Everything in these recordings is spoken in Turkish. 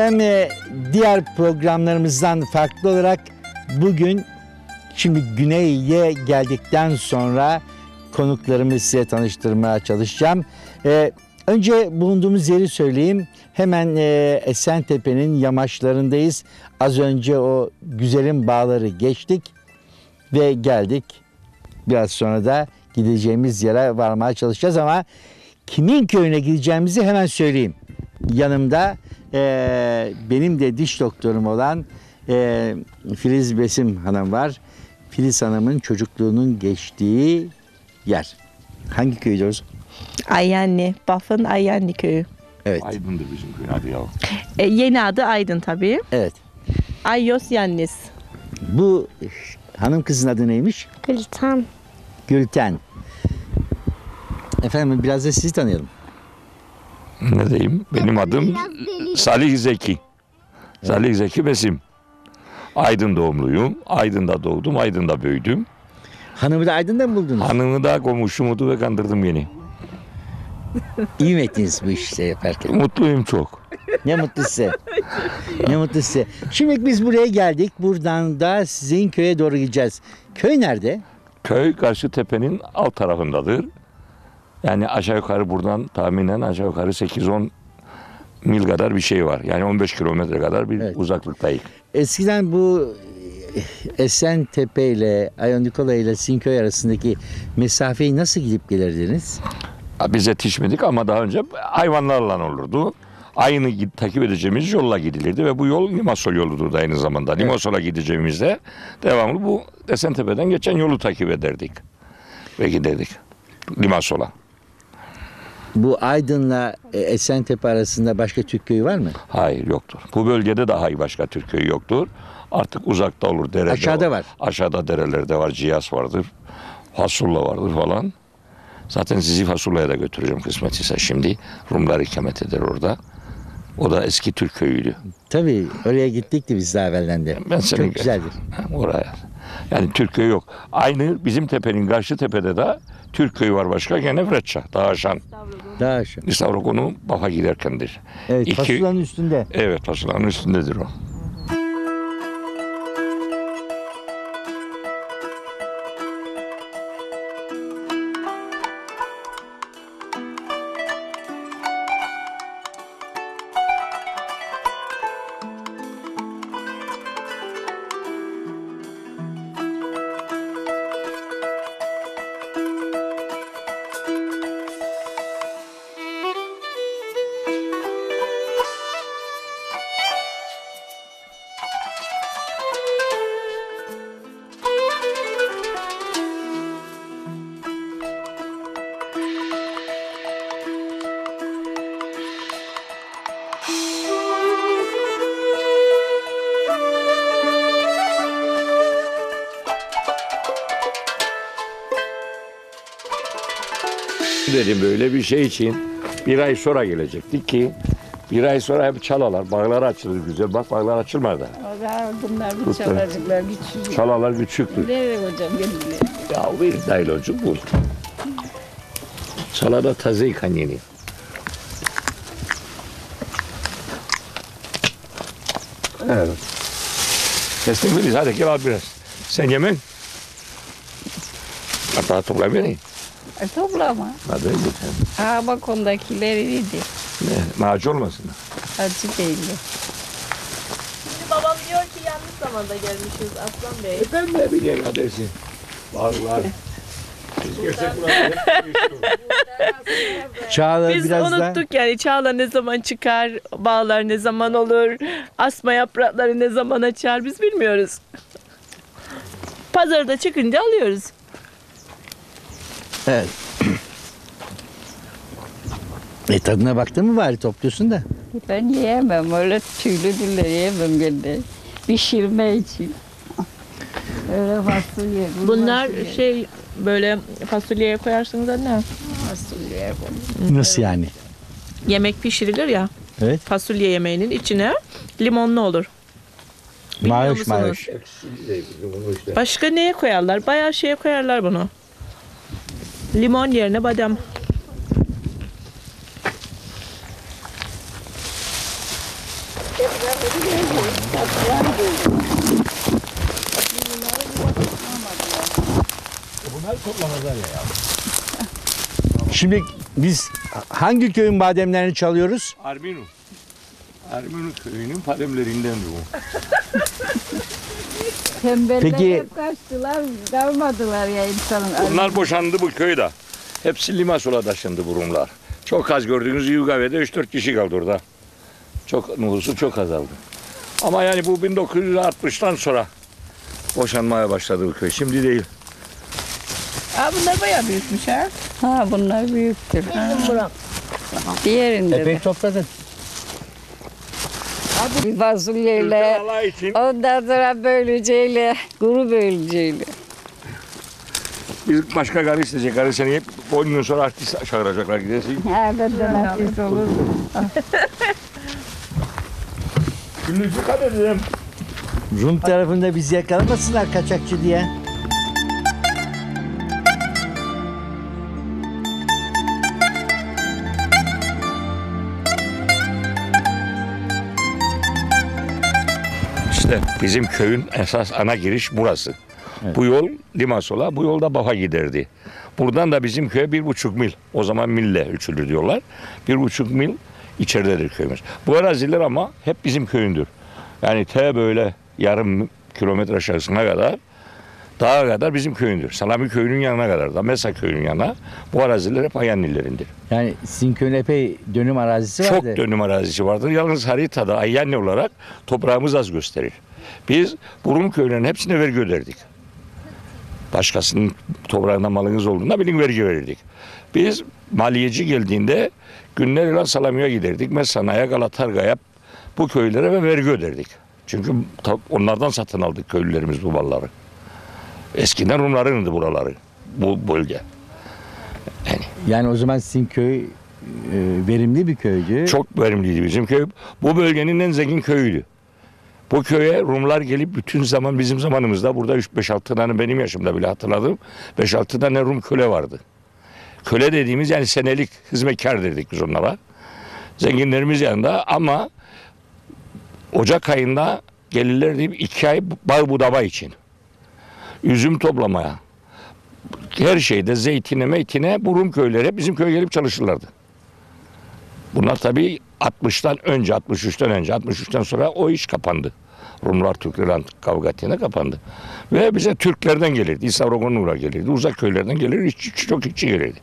Efendim e, diğer programlarımızdan farklı olarak bugün şimdi Güney'e geldikten sonra konuklarımı size tanıştırmaya çalışacağım. E, önce bulunduğumuz yeri söyleyeyim. Hemen e, Esentepe'nin yamaçlarındayız. Az önce o güzelim bağları geçtik ve geldik. Biraz sonra da gideceğimiz yere varmaya çalışacağız ama kimin köyüne gideceğimizi hemen söyleyeyim. Yanımda eee, benim de diş doktorum olan eee, Filiz Besim Hanım var. Filiz Hanım'ın çocukluğunun geçtiği yer. Hangi köy diyoruz? Ayanni, Baf'ın Ayanni köyü. Evet. Aydın'dır bizim köyün adı ya. E, yeni adı Aydın tabii. Evet. Ayos Yannis. Bu hanım kızın adı neymiş? Gülten. Gülten. Efendim biraz da sizi tanıyalım. Ne diyeyim? Benim adım Salih Zeki. Salih Zeki Besim. Aydın doğumluyum. Aydın'da doğdum, Aydın'da büyüdüm. Hanımı da Aydın'da mı buldunuz? Hanımı da komşumudu ve kandırdım yeni. İyi mi ettiniz bu işte yaparken? Mutluyum çok. Ne mutlu size. ne mutlu size. Şimdi biz buraya geldik. Buradan da sizin köye doğru gideceğiz. Köy nerede? Köy karşı tepenin alt tarafındadır. Yani aşağı yukarı buradan tahminen aşağı yukarı 8-10 mil kadar bir şey var. Yani 15 kilometre kadar bir Evet. uzaklıktayız. Eskiden bu Esentepe ile Ayondikola ile Sinköy arasındaki mesafeyi nasıl gidip gelirdiniz? Ha, Biz yetişmedik ama daha önce hayvanlarla olurdu. Aynı gid- takip edeceğimiz yolla gidilirdi ve bu yol Limasol yoludur da aynı zamanda. Limasol'a gideceğimizde devamlı bu Esentepe'den geçen yolu takip ederdik ve giderdik Limasol'a. Bu Aydın'la e, Esentepe arasında başka Türk köyü var mı? Hayır yoktur. Bu bölgede daha başka Türk köyü yoktur. Artık uzakta olur derede. Aşağıda var. Aşağıda derelerde var. Cihaz vardır. Fasulla vardır falan. Zaten sizi Fasulla'ya da götüreceğim kısmet ise şimdi. Rumlar ikamet eder orada. O da eski Türk köyüydü. Tabii oraya gittik de biz daha evvelden de. Ben Çok güzeldir. Oraya. Yani Türk köyü yok. Aynı bizim tepenin karşı tepede de Türk köyü var başka gene Fretça. Daha aşan. Daha şu. İstavrokon'u Bafa giderkendir. Evet İki- fasulanın üstünde. Evet Fasulla'nın üstündedir o. Dedim böyle bir şey için bir ay sonra gelecektik ki bir ay sonra hep çalalar, bağlar açılır güzel. Bak bağlar açılmadı. Bunlar bir çalacaklar güçsüz. Çalalar küçüktür. Nereye hocam gelin? Ya bir daylocuk bul. Çalada taze yıkan yeni. Evet. Kestim Filiz hadi gel al biraz. Sen yemen. Hatta topla beni. E, toplama. Hadi lütfen. Ha bak ondakileri iyiydi. Ne? Macı olmasın. Acı değildi. Babam diyor ki yanlış zamanda gelmişiz Aslan Bey. E ben de bileyim adresi. Var var. Biz görsek Çağla Biz biraz da unuttuk yani Çağla ne zaman çıkar, bağlar ne zaman olur, asma yaprakları ne zaman açar biz bilmiyoruz. Pazarda çıkınca alıyoruz. Evet. e tadına baktın mı bari topluyorsun da. Ben yiyemem öyle tüylü diller yiyemem ben de. Pişirme için. Öyle fasulye. Bunlar fasulye, şey böyle fasulyeye koyarsınız anne. fasulye. Nasıl yani? Yemek pişirilir ya. Evet. Fasulye yemeğinin içine limonlu olur. Bilmiyor Mayoş musunuz? mayoş. Başka neye koyarlar? Bayağı şeye koyarlar bunu. Limon yerine badem. Şimdi biz hangi köyün bademlerini çalıyoruz? Arminu. Arminu köyünün pademlerinden bu. Tembeller Peki- hep kaçtılar, kalmadılar ya insanın. Bunlar boşandı bu köyde. Hepsi Limasol'a taşındı bu Rumlar. Çok az gördüğünüz Yugave'de 3-4 kişi kaldı orada. Çok nüfusu çok azaldı. Ama yani bu 1960'tan sonra boşanmaya başladı bu köy. Şimdi değil. Aa, bunlar bayağı büyükmüş ha. Ha bunlar büyüktür. Ha. Diğerinde Epey de. Topladın. Fasulyeyle, ondan sonra bölüceyle, kuru bölüceyle. biz başka karı isteyecek. Karı seni hep 10 gün sonra artist çağıracaklar gidesin. Ha benden artist olur. Dikkat edelim. Rum tarafında bizi yakalamasınlar kaçakçı diye. Bizim köyün esas ana giriş burası. Bu yol Limasol'a, bu yolda Bafa giderdi. Buradan da bizim köye bir buçuk mil, o zaman mille ölçülür diyorlar. Bir buçuk mil içeridedir köyümüz. Bu araziler ama hep bizim köyündür. Yani T böyle yarım kilometre aşağısına kadar, dağa kadar bizim köyündür. Salami köyünün yanına kadar da, Mesa köyünün yanına bu araziler hep Ayanlilerindir. Yani sizin köyün epey dönüm arazisi Çok vardı. dönüm arazisi vardır. Yalnız haritada Ayyanlı olarak toprağımız az gösterir. Biz Burun köylerinin hepsine vergi öderdik. Başkasının toprağında malınız olduğunda bilin vergi verirdik. Biz maliyeci geldiğinde günlerle Salami'ye giderdik. Mesana'ya, Galatarga'ya bu köylere ve vergi öderdik. Çünkü onlardan satın aldık köylülerimiz bu malları. Eskiden Rumlarındı buraları, bu bölge. Yani o zaman sizin köy e, verimli bir köydü. Çok verimliydi bizim köy. Bu bölgenin en zengin köyüydü. Bu köye Rumlar gelip bütün zaman bizim zamanımızda burada 3-5-6 tane benim yaşımda bile hatırladım. 5-6 tane Rum köle vardı. Köle dediğimiz yani senelik hizmetkar dedik biz onlara. Zenginlerimiz yanında ama Ocak ayında gelirler deyip iki ay bağ budama için. Üzüm toplamaya. Her şeyde zeytine meytine bu Rum köyleri hep bizim köye gelip çalışırlardı. Bunlar tabii 60'tan önce, 63'ten önce, 63'ten sonra o iş kapandı. Rumlar Türklerle kavga ettiğinde kapandı. Ve bize Türklerden gelirdi. İstavrogonlu'ra gelirdi. Uzak köylerden gelirdi. İşçi, çok işçi gelirdi.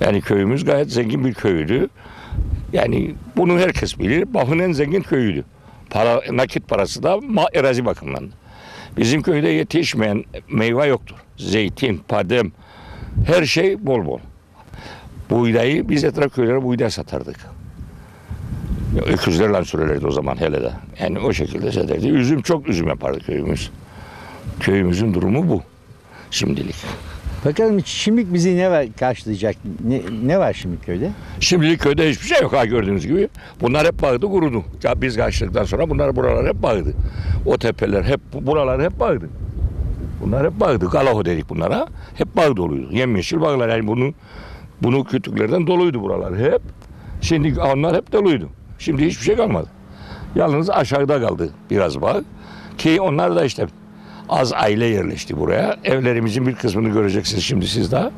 Yani köyümüz gayet zengin bir köydü. Yani bunu herkes bilir. Baf'ın en zengin köyüydü. Para, nakit parası da ma- erazi bakımından. Bizim köyde yetişmeyen meyve yoktur. Zeytin, badem, her şey bol bol. Buğdayı biz etraf köylere buğday satardık. Öküzlerle sürerlerdi o zaman hele de. Yani o şekilde satardı. Üzüm çok üzüm yapardı köyümüz. Köyümüzün durumu bu. Şimdilik. Bakalım şimdi bizi ne var karşılayacak? Ne, ne var şimdi köyde? Şimdilik köyde hiçbir şey yok ha gördüğünüz gibi. Bunlar hep bağdı kurudu. Ya biz kaçtıktan sonra bunlar buralar hep bağdı. O tepeler hep buralar hep bağdı. Bunlar hep bağdı. Galaho dedik bunlara. Hep bağ doluydu. Yemyeşil bağlar yani bunu bunu kütüklerden doluydu buralar hep. Şimdi onlar hep doluydu. Şimdi hiçbir şey kalmadı. Yalnız aşağıda kaldı biraz bağ. Ki onlar da işte az aile yerleşti buraya. Evlerimizin bir kısmını göreceksiniz şimdi siz daha.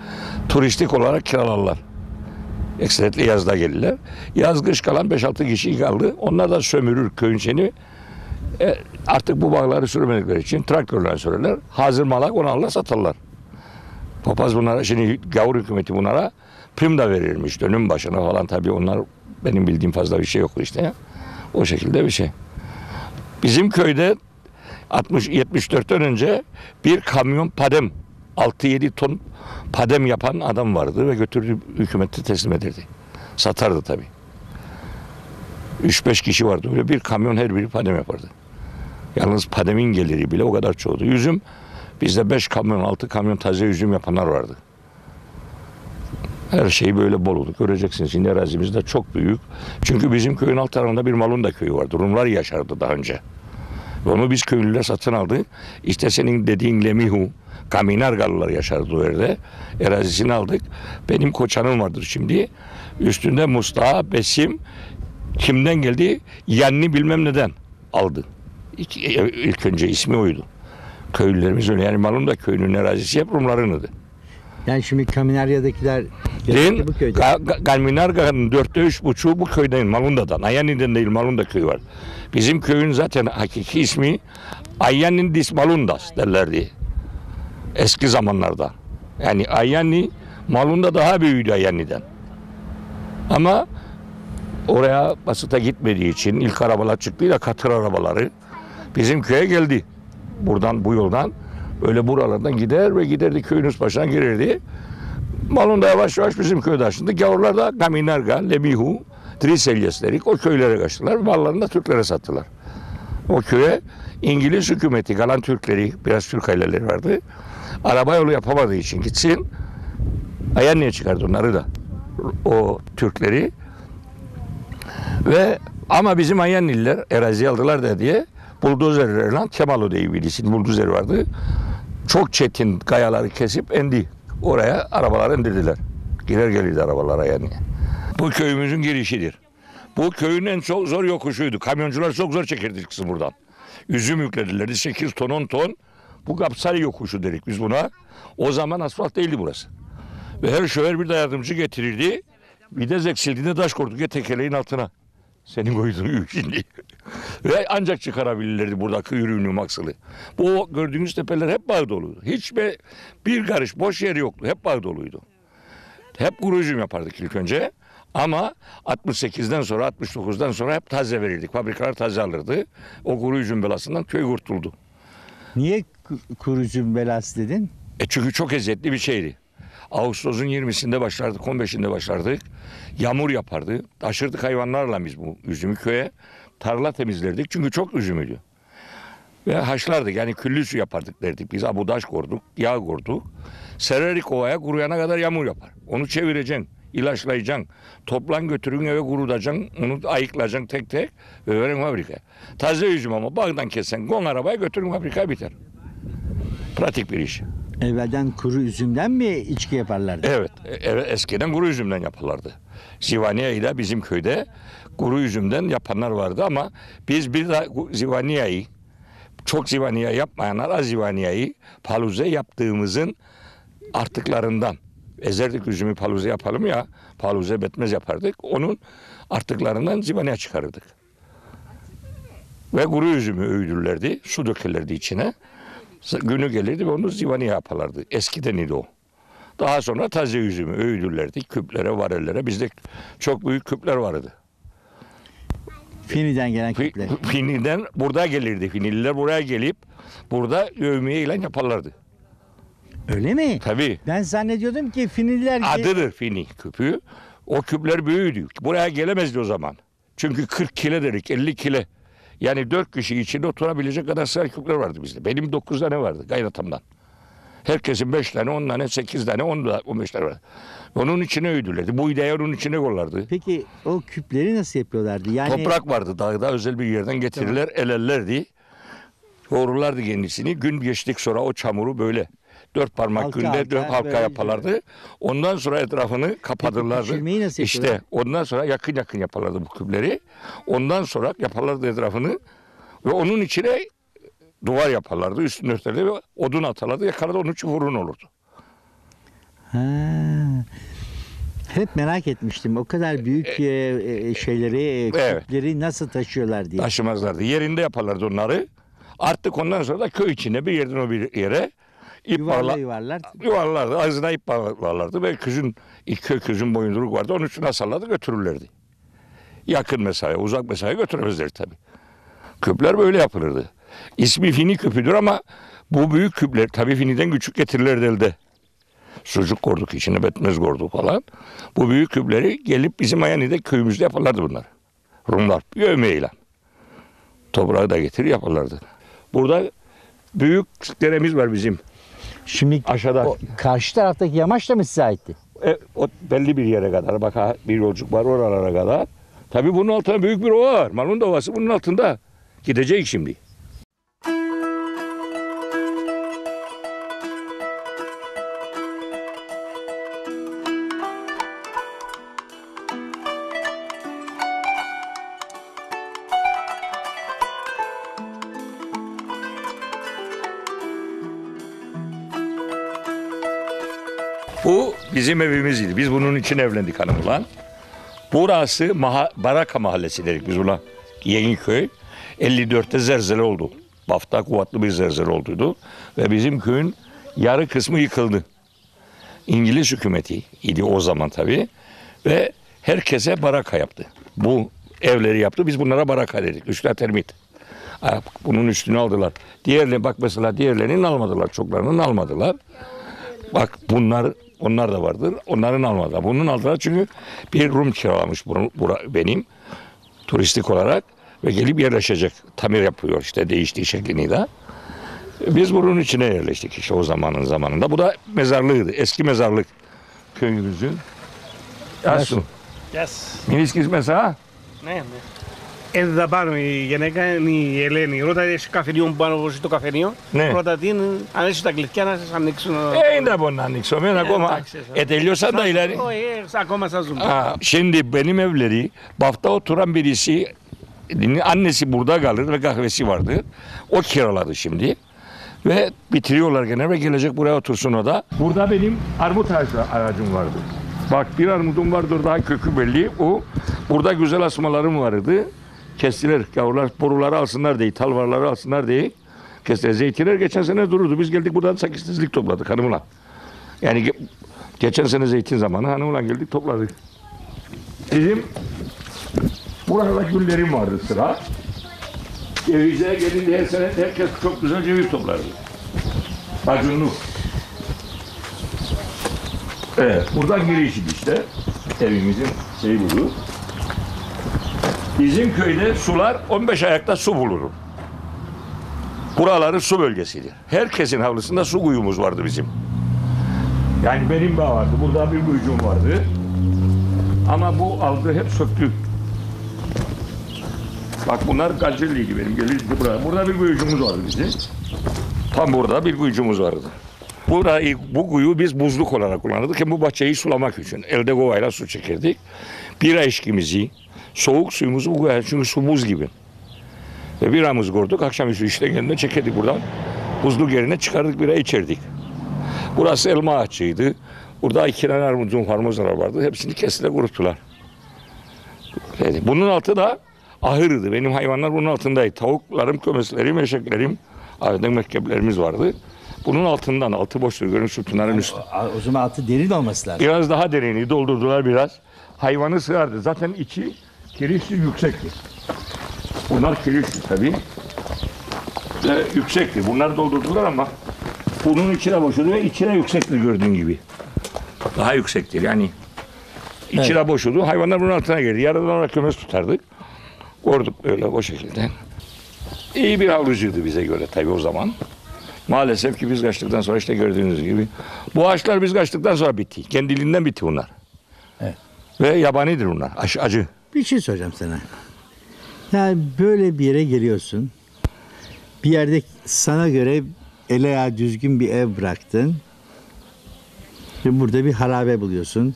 Turistik olarak kiralarlar. Ekseretle yazda gelirler. Yaz kış kalan 5-6 kişi kaldı. Onlar da sömürür köyün seni. E, artık bu bağları sürmedikleri için traktörle sürerler. Hazır malak onu alırlar satarlar. Papaz bunlara şimdi gavur hükümeti bunlara prim de verirmiş dönüm başına falan tabii onlar benim bildiğim fazla bir şey yok işte. O şekilde bir şey. Bizim köyde 60 74'ten önce bir kamyon padem 6-7 ton padem yapan adam vardı ve götürdü hükümete teslim ederdi. Satardı tabii. 3-5 kişi vardı öyle bir kamyon her biri padem yapardı. Yalnız pademin geliri bile o kadar çoğdu. Üzüm bizde 5 kamyon 6 kamyon taze üzüm yapanlar vardı. Her şey böyle bol oldu. Göreceksiniz şimdi arazimiz de çok büyük. Çünkü bizim köyün alt tarafında bir Malunda köyü vardı. Rumlar yaşardı daha önce. Onu biz köylüler satın aldık. İşte senin dediğin Lemihu, Kaminargalılar yaşardı o yerde. Erazisini aldık. Benim koçanım vardır şimdi. Üstünde Mustafa, Besim, Kimden geldi? Yanni bilmem neden aldı. İlk, ilk önce ismi oydu. Köylülerimiz öyle. Yani Malunda köyünün arazisi hep Rumlarındı. Yani şimdi Kaminarya'dakiler Din, bu köyde. Dörtte üç buçuğu bu köyden, Malunda'dan. Ayani'den değil, Malunda köyü var. Bizim köyün zaten hakiki ismi Ayyanin dis Malundas derlerdi. Eski zamanlarda. Yani Ayyani, Malunda daha büyüğüydü Ayyani'den. Ama oraya basıta gitmediği için ilk arabalar çıktı da katır arabaları bizim köye geldi. Buradan bu yoldan öyle buralardan gider ve giderdi köyün üst başına girerdi. Malunda yavaş yavaş bizim köyde açıldı. Gavurlar da Kaminarga, Lemihu, Triselyeslerik o köylere kaçtılar. Mallarını da Türklere sattılar. O köye İngiliz hükümeti kalan Türkleri, biraz Türk aileleri vardı. Araba yolu yapamadığı için gitsin. Ayanlı'ya çıkardı onları da. O Türkleri. Ve ama bizim Ayanlılar erazi aldılar da diye buldozerlerle Kemalo diye birisinin buldozer vardı. Çok çetin kayaları kesip indi. Oraya arabalar indirdiler. Girer gelirdi arabalara yani. Bu köyümüzün girişidir. Bu köyün en çok zor yokuşuydu. Kamyoncular çok zor çekirdi kızım buradan. Üzüm yükledilerdi 8 ton 10 ton. Bu Kapsari yokuşu dedik biz buna. O zaman asfalt değildi burası. Ve her şoför bir de yardımcı getirirdi. Vites eksildiğinde taş koyduk ya tekeleğin altına. Senin koyduğun yük şimdi. Ve ancak çıkarabilirlerdi buradaki ürünü maksılı. Bu gördüğünüz tepeler hep bağ doluydu. Hiç be, bir karış boş yer yoktu. Hep bağ doluydu. Hep kuru üzüm yapardık ilk önce. Ama 68'den sonra 69'dan sonra hep taze verirdik. Fabrikalar taze alırdı. O kuru üzüm belasından köy kurtuldu. Niye ku- kuru üzüm belası dedin? E çünkü çok eziyetli bir şeydi. Ağustos'un 20'sinde başlardık, 15'inde başlardık. Yağmur yapardı. Taşırdık hayvanlarla biz bu üzümü köye. Tarla temizlerdik çünkü çok üzümüydü. Ve haşlardık yani küllü su yapardık derdik. Biz abudaş korduk, yağ korduk. Sererdik ovaya kuruyana kadar yağmur yapar. Onu çevireceksin, ilaçlayacaksın. Toplan götürün eve kurutacaksın. Onu ayıklayacaksın tek tek ve verin fabrikaya. Taze üzüm ama bağdan kessen kon arabaya götürün fabrikaya biter. Pratik bir iş. Evvelden kuru üzümden mi içki yaparlardı? Evet, e- evet eskiden kuru üzümden yaparlardı. Zivaniye'yi de bizim köyde kuru üzümden yapanlar vardı ama biz bir de Zivaniye'yi çok zivaniye yapmayanlar az zivaniyeyi paluze yaptığımızın artıklarından ezerdik üzümü paluze yapalım ya paluze betmez yapardık onun artıklarından zivaniye çıkarırdık. Ve kuru üzümü öğüdürlerdi su dökerlerdi içine günü gelirdi ve onu zivaniye yaparlardı eskiden idi o. Daha sonra taze üzümü öğüdürlerdi küplere varellere bizde çok büyük küpler vardı. Fini'den gelen küpler. Fini'den burada gelirdi. Finililer buraya gelip burada övmeye ile yaparlardı. Öyle mi? Tabii. Ben zannediyordum ki Finililer... Adıdır Fini küpü. O küpler büyüdü. Buraya gelemezdi o zaman. Çünkü 40 kile dedik 50 kile. Yani 4 kişi içinde oturabilecek kadar küpler vardı bizde. Benim 9 tane vardı gayretamdan. Herkesin 5 tane, 10 tane, 8 tane, 10 da 15 tane vardı. Onun içine öydülerdi. Bu ideyi onun içine kollardı. Peki o küpleri nasıl yapıyorlardı? Yani Toprak vardı dağda özel bir yerden getirirler elerlerdi. Yoğururlardı kendisini. Gün geçtik sonra o çamuru böyle dört parmak Halka günde halka dört halka yaparlardı. Ondan sonra etrafını kapatırlardı. nasıl İşte ondan sonra yakın yakın yaparlardı bu küpleri. Ondan sonra yaparlardı etrafını ve onun içine duvar yaparlardı. Üstünü örterlerdi ve odun atarlardı. Yakarada onun için fırın olurdu. Ha. Hep merak etmiştim. O kadar büyük e, e, şeyleri, e, Evet. küpleri nasıl taşıyorlar diye. Taşımazlardı. Yerinde yaparlardı onları. Artık ondan sonra da köy içinde bir yerden o bir yere ip Yuvarla bağla- yuvarlar. yuvarlardı. Ağzına ip bağlarlardı ve kızın iki kızın boyunduruk vardı. Onun üstüne asarlardı götürürlerdi. Yakın mesafe, uzak mesafe götüremezler tabii. Küpler böyle yapılırdı. İsmi fini küpüdür ama bu büyük küpler tabii finiden küçük getirirlerdi elde. Sucuk korduk içine betmez korduk falan. Bu büyük küpleri gelip bizim Ayani'de köyümüzde yaparlardı bunlar. Rumlar yövmeyle. Toprağı da getir yaparlardı. Burada büyük deremiz var bizim. Şimdi Aşağıda. o karşı taraftaki yamaç da mı size aitti? E, o belli bir yere kadar bak ha, bir yolculuk var oralara kadar. Tabii bunun altında büyük bir ova var. Malunda Ovası bunun altında. Gidecek şimdi. Bizim evimizdi. Biz bunun için evlendik hanımla. Burası maha, Baraka Mahallesi dedik biz buna. Yeniköy. 54'te zelzele oldu. Bafta kuvvetli bir zelzele olduydu. Ve bizim köyün yarı kısmı yıkıldı. İngiliz hükümeti idi o zaman tabii. Ve herkese baraka yaptı. Bu evleri yaptı. Biz bunlara baraka dedik. Üçler termit. Bunun üstünü aldılar. Diğerlerini bak mesela diğerlerinin almadılar. Çoklarının almadılar. Bak bunlar onlar da vardır. Onların almadan. Bunun altına çünkü bir Rum kiralamış benim turistik olarak ve gelip yerleşecek. Tamir yapıyor işte değiştiği şeklini de. Biz bunun içine yerleştik işte o zamanın zamanında. Bu da mezarlığıydı. Eski mezarlık köyümüzün. Yasu. Yes. Miniskis mesela. Ne? ne? Εδώ πάνω η γυναίκα είναι η Ελένη. Ρώτα έχει καφενείο που πάνω από το καφενείο. Ναι. Ρώτα την, αν έχει τα κλειδιά να σα ανοίξουν. Ε, είναι από να ανοίξω. Μένα ακόμα. εντάξει, Ε, τελειώσαν τα ηλάρι. Όχι, ε, ακόμα σα ζούμε. Ha, şimdi benim evleri Bafta oturan birisi annesi burada kalır ve kahvesi vardı. O kiraladı şimdi. Ve bitiriyorlar gene ve gelecek buraya otursun o da. Burada benim armut ağacı, ağacım vardı. Bak bir armudum vardır daha kökü belli. O burada güzel asmalarım vardı. Kestiler yavrular boruları alsınlar diye, talvarları alsınlar diye. Kestiler. Zeytinler geçen sene dururdu. Biz geldik buradan sakistizlik topladık hanımla. Yani ge- geçen sene zeytin zamanı hanımla geldik topladık. Bizim burada güllerim vardı sıra. Cevize gelince her sene herkes çok güzel ceviz toplardı. Acunlu. Evet, buradan girişik işte. Evimizin şeyi budur. Bizim köyde sular 15 ayakta su bulurum. Buraları su bölgesidir. Herkesin havlusunda su kuyumuz vardı bizim. Yani benim bağ vardı. Burada bir kuyucum vardı. Ama bu aldı hep söktü. Bak bunlar Gancelliydi benim. Gelirdi buraya. Burada bir kuyucumuz vardı bizim. Tam burada bir kuyucumuz vardı. Burayı, bu kuyu biz buzluk olarak kullanırdık. Hem bu bahçeyi sulamak için. Elde kovayla su çekirdik. Bira içkimizi, soğuk suyumuzu bu. Çünkü su buz gibi. Ve biramızı koyduk. Akşamüstü işten geldiğinde çekerdik buradan. Buzluk yerine çıkardık bira içerdik. Burası elma ağaçıydı. Burada iki tane armudun harmozlar vardı. Hepsini kestiler kuruttular. Bunun altı da ahırdı. Benim hayvanlar bunun altındaydı. Tavuklarım, kömeslerim, eşeklerim, aydın mekkeplerimiz vardı. Bunun altından, altı boştu. Görün sütunların üstü. O zaman altı derin olması lazım. Biraz daha derini doldurdular biraz. Hayvanı sığardı. Zaten içi kirişli yüksekti. Bunlar kirişli tabii. Ve yüksekti. Bunlar doldurdular ama bunun içine boşudu ve içine yüksekti gördüğün gibi. Daha yüksektir yani. İçine boşudu. Hayvanlar bunun altına girdi. Yaradan ona kümes tutardık. Korduk öyle o şekilde. İyi bir avlucuydu bize göre tabii o zaman. Maalesef ki biz kaçtıktan sonra işte gördüğünüz gibi. Bu ağaçlar biz kaçtıktan sonra bitti. Kendiliğinden bitti bunlar. Evet. Ve yabanidir bunlar. Aş- acı. Bir şey soracağım sana. Yani böyle bir yere geliyorsun. Bir yerde sana göre ele ayağı düzgün bir ev bıraktın. Ve burada bir harabe buluyorsun.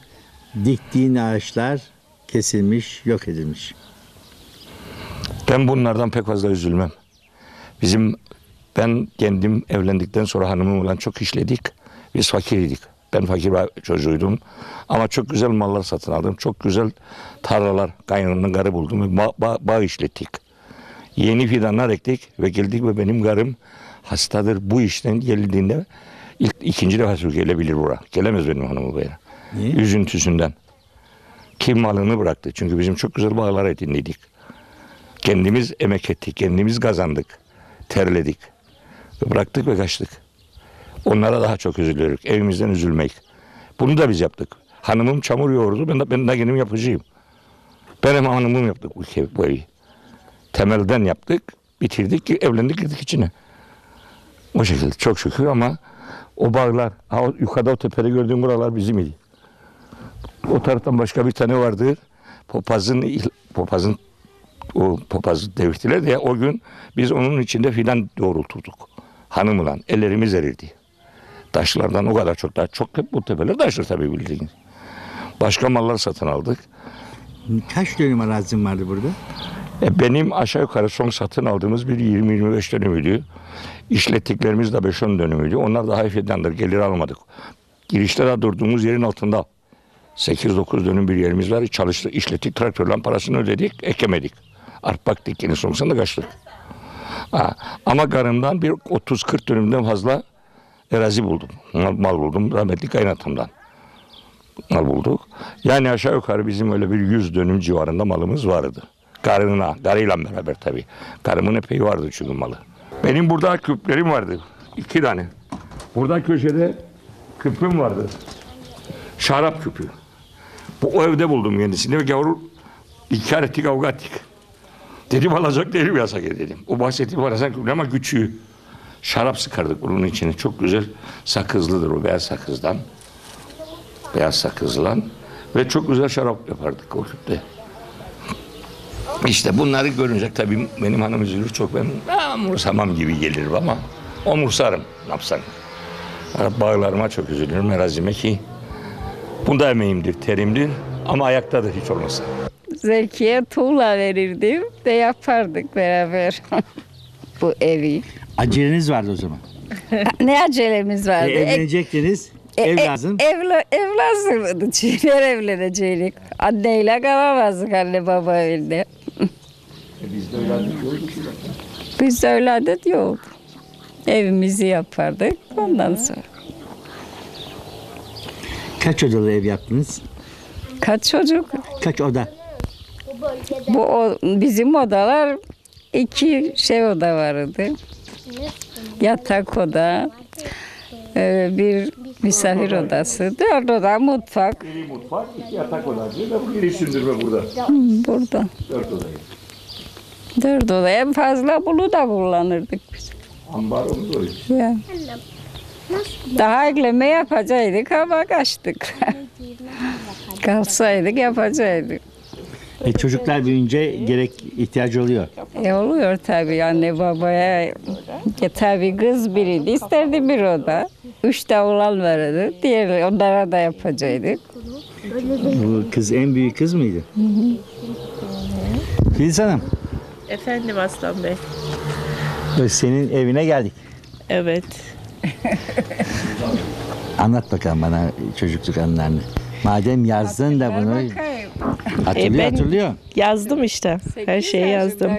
Diktiğin ağaçlar kesilmiş, yok edilmiş. Ben bunlardan pek fazla üzülmem. Bizim ben kendim evlendikten sonra hanımım olan çok işledik. Biz fakirdik. Ben fakir bir çocuğuydum. Ama çok güzel mallar satın aldım. Çok güzel tarlalar, kaynanın karı buldum. Bağ, bağ, bağ işlettik. Yeni fidanlar ektik ve geldik ve benim karım hastadır. Bu işten geldiğinde ilk, ikinci defa gelebilir buraya. Gelemez benim hanımı buraya. Niye? Üzüntüsünden. Kim malını bıraktı. Çünkü bizim çok güzel bağlar edindik. Kendimiz emek ettik, kendimiz kazandık, terledik. Ve bıraktık ve kaçtık. Onlara daha çok üzülüyoruz. Evimizden üzülmek. Bunu da biz yaptık. Hanımım çamur yoğurdu, ben de, ben de kendim yapıcıyım. Benim hanımım yaptık bu, bu evi. Temelden yaptık, bitirdik, evlendik, girdik içine. O şekilde çok şükür ama o bağlar, yukarıda o tepede gördüğüm buralar bizim idi. O taraftan başka bir tane vardı. Popazın, popazın o papazı devirtiler de o gün biz onun içinde filan doğrulturduk. Hanımla ellerimiz erirdi. Taşlardan o kadar çok daha çok bu tepeler taşır tabii bildiğiniz. Başka mallar satın aldık. Kaç dönüm arazim vardı burada? E benim aşağı yukarı son satın aldığımız bir 20-25 dönümüydü. İşlettiklerimiz de 5-10 dönümüydü. Onlar daha fidandır. Gelir almadık. Girişte de durduğumuz yerin altında 8-9 dönüm bir yerimiz var. Çalıştık, işlettik, traktörle parasını ödedik, ekemedik. Arpak dikeni sonuçta kaçtık. Ha, ama karımdan bir 30-40 dönümden fazla erazi buldum. Mal, mal buldum rahmetli kaynatamdan. Mal bulduk. Yani aşağı yukarı bizim öyle bir 100 dönüm civarında malımız vardı. Karına, karıyla beraber tabii. Karımın epey vardı çünkü malı. Benim burada küplerim vardı. iki tane. Burada köşede küpüm vardı. Şarap küpü. Bu o evde buldum kendisini ve gavur inkar etti kavga ettik. Dedim alacak değilim yasak dedim. O bahsettiğim parasan küpü ama küçüğü. Şarap sıkardık bunun içine. Çok güzel sakızlıdır o beyaz sakızdan. Beyaz sakızlan. Ve çok güzel şarap yapardık o küpte. İşte bunları görünce tabii benim hanım üzülür çok ben "Aa, umursamam gibi gelir ama umursarım ne yapsam. Bağlarıma çok üzülürüm erazime ki bunda emeğimdir, terimdir ama ayaktadır hiç olmasa. Zevkiye tuğla verirdim de yapardık beraber bu evi. Aceleniz vardı o zaman. ne acelemiz vardı. E, evlenecektiniz. E, ev e, lazım. Ev, la- ev lazımdı. Çiğler evlenecektik. Anneyle kalamazdık anne baba evinde. Biz de öyle adet yoktu. Evimizi yapardık ondan sonra. Kaç odalı ev yaptınız? Kaç çocuk? Kaç oda? Bu o, bizim odalar iki şey oda vardı. Yatak oda, e, bir misafir odası, dört oda mutfak. Bir mutfak, iki yatak odası ve bu giriş sündürme burada. Burada. Dört odayı. Dört oda en fazla bunu da kullanırdık biz. Ambarımız o. Ya. Daha ekleme yapacaktık ama kaçtık. Kalsaydık yapacaktık. E, çocuklar büyüyünce gerek ihtiyacı oluyor. E oluyor tabii anne babaya. E tabii kız biriydi isterdi bir oda. Üç de oğlan vardı. Diğer onlara da yapacaktık. Bu kız en büyük kız mıydı? Filiz Hanım, Efendim Aslan Bey. senin evine geldik. Evet. Anlat bakalım bana çocukluk anılarını. Madem yazdın da bunu hatırlıyor E, ben- hatırlıyor. Yazdım işte. Her şeyi yazdım.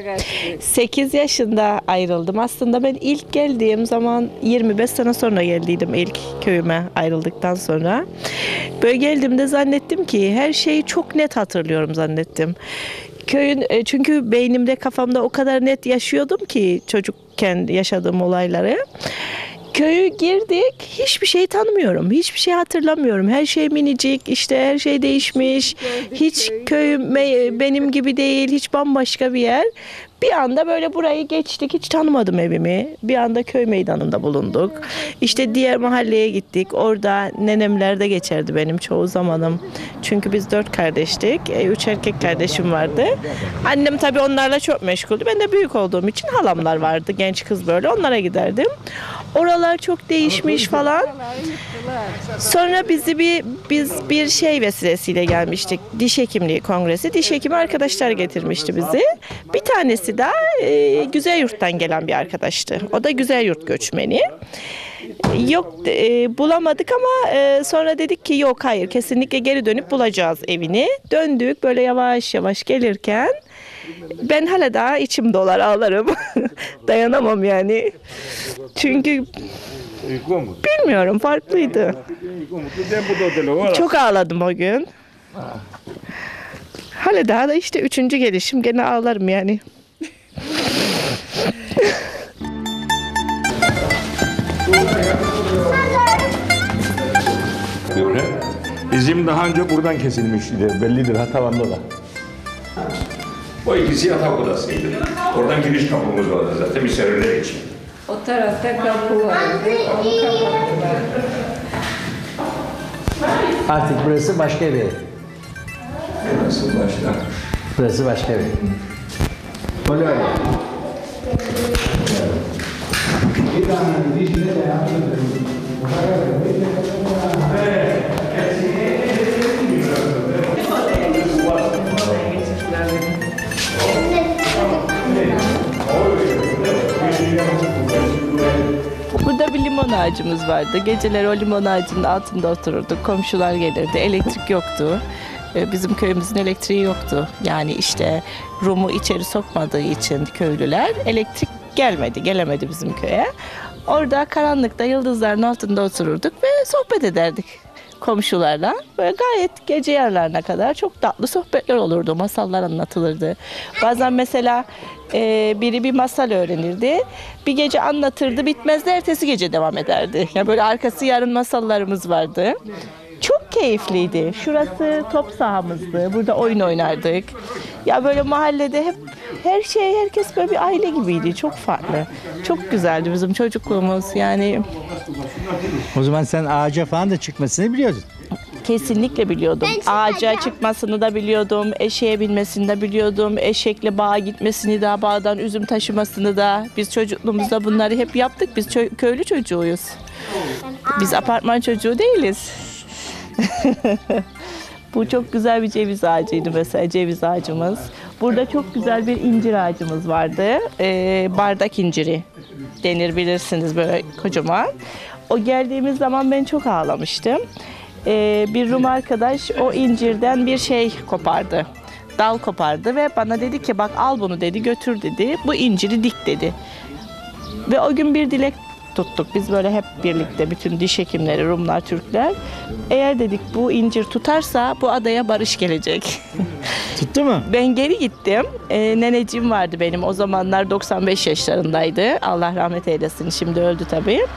8 yaşında ayrıldım. Aslında ben ilk geldiğim zaman 25 sene sonra geldiydim ilk köyüme ayrıldıktan sonra. Böyle geldiğimde zannettim ki her şeyi çok net hatırlıyorum zannettim. Köyün e, çünkü beynimde kafamda o kadar net yaşıyordum ki çocukken yaşadığım olayları. Köyü girdik, hiçbir şey tanımıyorum, hiçbir şey hatırlamıyorum. Her şey minicik, işte her şey değişmiş. Hiç köyüm benim gibi değil, hiç bambaşka bir yer. Bir anda böyle burayı geçtik, hiç tanımadım evimi. Bir anda köy meydanında bulunduk. İşte diğer mahalleye gittik. Orada nenemlerde geçerdi benim çoğu zamanım. Çünkü biz dört kardeştik. E, Üç erkek kardeşim vardı. Annem tabii onlarla çok meşguldü. Ben de büyük olduğum için halamlar vardı. Genç kız böyle. Onlara giderdim. Oralar çok değişmiş falan. Sonra bizi bir biz bir şey vesilesiyle gelmiştik. Diş hekimliği kongresi. Diş hekimi arkadaşlar getirmişti bizi. Bir tanesi de e, Güzel Yurt'tan gelen bir arkadaştı. O da Güzel Yurt göçmeni. Yok e, bulamadık ama e, sonra dedik ki yok hayır kesinlikle geri dönüp bulacağız evini. Döndük böyle yavaş yavaş gelirken ben hala daha içim dolar ağlarım. Dayanamam yani. Çünkü bilmiyorum farklıydı. Çok ağladım o gün. Hala daha da işte üçüncü gelişim gene ağlarım yani. Bizim daha önce buradan kesilmişti. Bellidir ha tavanda da. O ikisi yatak odasıydı. Oradan giriş kapımız vardı zaten misafirler için. O tarafta kapı vardı. Onu kapattılar. Artık burası başka bir ev. Nasıl başta? Burası başka bir ev. Burada bir limon ağacı ağacımız vardı. Geceleri o limon ağacının altında otururduk. Komşular gelirdi. Elektrik yoktu. Ee, Bizim köyümüzün elektriği yoktu. Yani işte Rum'u içeri sokmadığı için köylüler elektrik gelmedi, gelemedi bizim köye. Orada karanlıkta yıldızların altında otururduk ve sohbet ederdik komşularla. Böyle gayet gece yarılarına kadar çok tatlı sohbetler olurdu. Masallar anlatılırdı. Bazen mesela e, biri bir masal öğrenirdi. Bir gece anlatırdı bitmezdi ertesi gece devam ederdi. Yani böyle arkası yarın masallarımız vardı. Çok keyifliydi. Şurası top sahamızdı. Burada oyun oynardık. Ya böyle mahallede hep her şey herkes böyle bir aile gibiydi. Çok farklı. Çok güzeldi bizim çocukluğumuz. Yani O zaman sen ağaca falan da çıkmasını biliyordun. Kesinlikle biliyordum. Ağaca çıkmasını da biliyordum. Eşeğe binmesini de biliyordum. Eşekle bağa gitmesini de, bağdan üzüm taşımasını da. Biz çocukluğumuzda bunları hep yaptık. Biz çö- köylü çocuğuyuz. Biz apartman çocuğu değiliz. Bu çok güzel bir ceviz ağacıydı mesela ceviz ağacımız. Burada çok güzel bir incir ağacımız vardı. Ee, bardak inciri denir bilirsiniz böyle kocaman. O geldiğimiz zaman ben çok ağlamıştım. Ee, bir Rum arkadaş o incirden bir şey kopardı. Dal kopardı ve bana dedi ki bak al bunu dedi götür dedi. Bu inciri dik dedi. Ve o gün bir dilek tuttuk. Biz böyle hep birlikte bütün diş hekimleri, Rumlar, Türkler. Eğer dedik bu incir tutarsa bu adaya barış gelecek. Tuttu mu? ben geri gittim. Ee, neneciğim vardı benim. O zamanlar 95 yaşlarındaydı. Allah rahmet eylesin. Şimdi öldü tabii.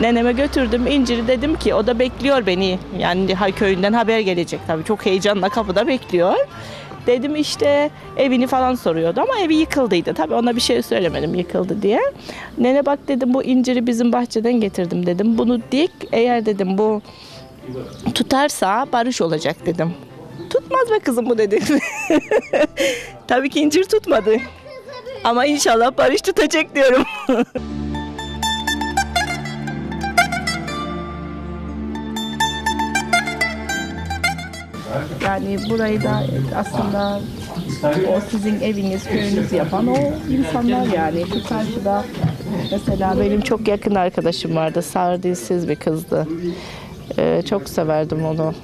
Neneme götürdüm inciri dedim ki o da bekliyor beni. Yani köyünden haber gelecek tabii. Çok heyecanla kapıda bekliyor. Dedim işte evini falan soruyordu ama evi yıkıldıydı. Tabii ona bir şey söylemedim yıkıldı diye. Nene bak dedim bu inciri bizim bahçeden getirdim dedim. Bunu dik eğer dedim bu tutarsa barış olacak dedim. Tutmaz be kızım bu dedi. Tabii ki incir tutmadı. Ama inşallah barış tutacak diyorum. Yani burayı da aslında o sizin eviniz, köyünüz yapan o insanlar yani. Şu karşıda mesela benim çok yakın arkadaşım vardı. Sağır bir kızdı. Ee, çok severdim onu.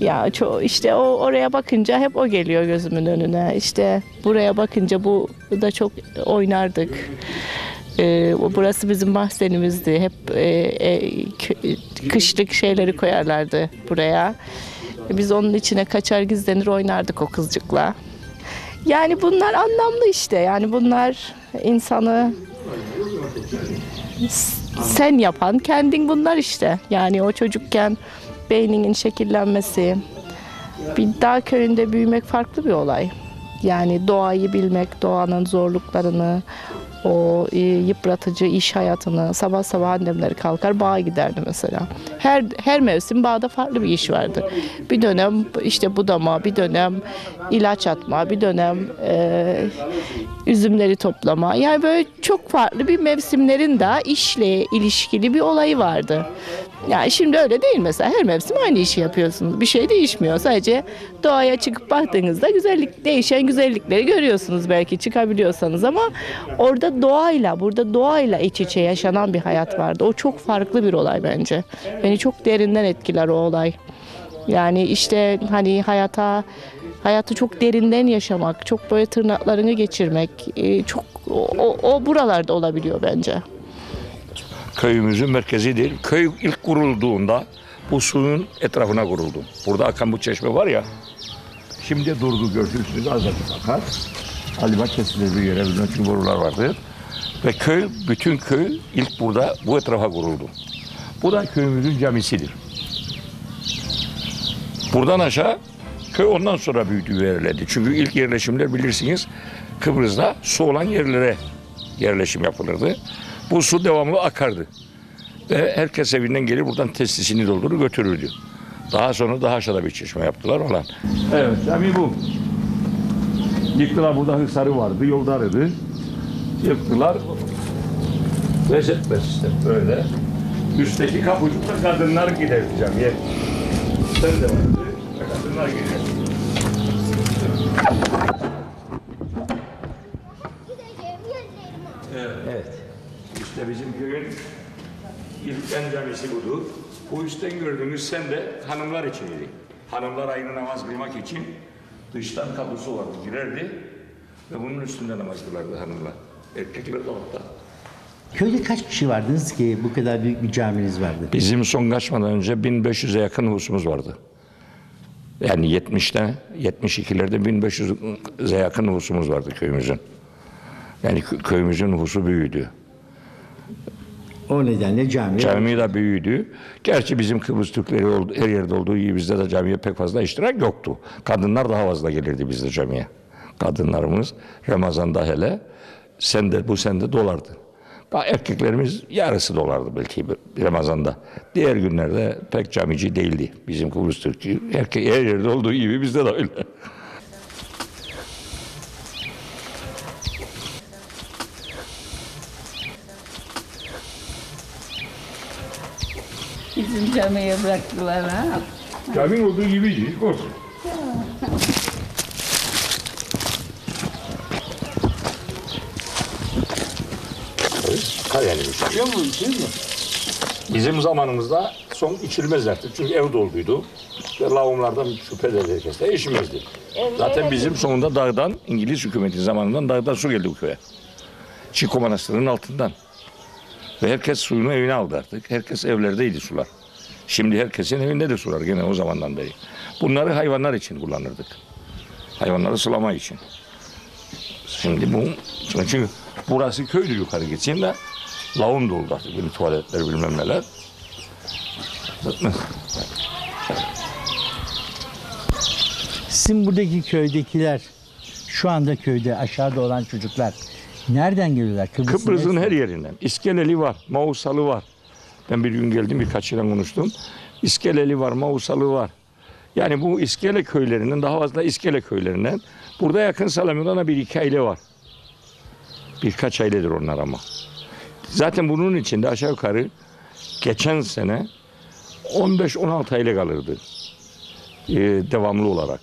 Ya çok işte o oraya bakınca hep o geliyor gözümün önüne. İşte buraya bakınca bu da çok oynardık. Ee, burası bizim mahzenimizdi. Hep e, e, kışlık şeyleri koyarlardı buraya. Biz onun içine kaçar gizlenir oynardık o kızcıkla. Yani bunlar anlamlı işte. Yani bunlar insanı sen yapan kendin bunlar işte. Yani o çocukken beyninin şekillenmesi. Bir dağ köyünde büyümek farklı bir olay. Yani doğayı bilmek, doğanın zorluklarını, o e, yıpratıcı iş hayatını sabah sabah annemleri kalkar bağa giderdi mesela. Her her mevsim bağda farklı bir iş vardı. Bir dönem işte budama, bir dönem ilaç atma, bir dönem e, üzümleri toplama. Yani böyle çok farklı bir mevsimlerin de işle ilişkili bir olayı vardı. Yani şimdi öyle değil mesela her mevsim aynı işi yapıyorsunuz. Bir şey değişmiyor. Sadece doğaya çıkıp baktığınızda güzellik değişen güzellikleri görüyorsunuz belki çıkabiliyorsanız ama orada doğayla burada doğayla iç içe yaşanan bir hayat vardı. O çok farklı bir olay bence. Beni çok derinden etkiler o olay. Yani işte hani hayata hayatı çok derinden yaşamak, çok böyle tırnaklarını geçirmek, e, çok o, o, buralarda olabiliyor bence. Köyümüzün merkezi değil. Köy ilk kurulduğunda bu suyun etrafına kuruldu. Burada akan bu çeşme var ya. Şimdi durdu gördüğünüz azıcık akar. Halima kesilir bir yere. Bizim çünkü borular vardı. Ve köy, bütün köy ilk burada bu etrafa kuruldu. Bu da köyümüzün camisidir. Buradan aşağı köy ondan sonra büyüdü ve ilerledi. Çünkü ilk yerleşimler bilirsiniz Kıbrıs'ta su olan yerlere yerleşim yapılırdı. Bu su devamlı akardı. Ve herkes evinden gelir buradan testisini doldurur götürürdü. Daha sonra daha aşağıda bir çeşme yaptılar falan. Evet cami bu. Yıktılar burada hısarı vardı, yolda aradı. Yıktılar. Reset işte böyle. Üstteki kapıcıkta kadınlar giderdi camiye. Sen de vardı. Kadınlar giderdi. Evet. İşte bizim köyün ilk En camisi budur. Bu üstten gördüğünüz sen de hanımlar içiniydi. Hanımlar aynı namaz kılmak için dıştan kapısı vardı, girerdi ve bunun üstünde namaz kılardı hanımlar. Erkekler de orada. Köyde kaç kişi vardınız ki bu kadar büyük bir caminiz vardı? Bizim son kaçmadan önce 1500'e yakın nüfusumuz vardı. Yani 70'te, 72'lerde 1500'e yakın nüfusumuz vardı köyümüzün. Yani kö- köyümüzün nüfusu büyüdü. O nedenle cami. Cami de büyüdü. Gerçi bizim Kıbrıs Türkleri oldu- her yerde olduğu gibi bizde de camiye pek fazla iştirak yoktu. Kadınlar daha fazla gelirdi bizde camiye. Kadınlarımız Ramazan'da hele sen de bu sende dolardı. Erkeklerimiz yarısı dolardı belki Ramazan'da. Diğer günlerde pek camici değildi. Bizim Kıbrıs Türk'ü erkek her yerde olduğu gibi bizde de öyle. Bizim camiye bıraktılar ha. Caminin olduğu gibiydi. Olsun. Kayali bir şey. mu? Bizim zamanımızda son içilmezlerdi. Çünkü ev doluydu. Ve lavumlardan şüphe de herkes de içmezdi. Zaten bizim sonunda dağdan, İngiliz hükümeti zamanından dağdan su geldi bu köye. Çiko Manastırı'nın altından. Ve herkes suyunu evine aldı artık. Herkes evlerdeydi sular. Şimdi herkesin evinde de sular gene o zamandan beri. Bunları hayvanlar için kullanırdık. Hayvanları sulama için. Şimdi bu çünkü burası köydü yukarı geçeyim de lavum doldu artık böyle tuvaletler bilmem neler. Sizin buradaki köydekiler şu anda köyde aşağıda olan çocuklar nereden geliyorlar? Kıbrıs'ın Kıbrıs'ın her yerinden. İskeleli var, Mausalı var. Ben bir gün geldim birkaç yere konuştum. İskeleli var, Mausalı var. Yani bu İskele köylerinden daha fazla İskele köylerinden. Burada yakın Salamyon'da bir iki aile var. Birkaç ailedir onlar ama. Zaten bunun içinde aşağı yukarı geçen sene 15-16 aile kalırdı. Ee, devamlı olarak.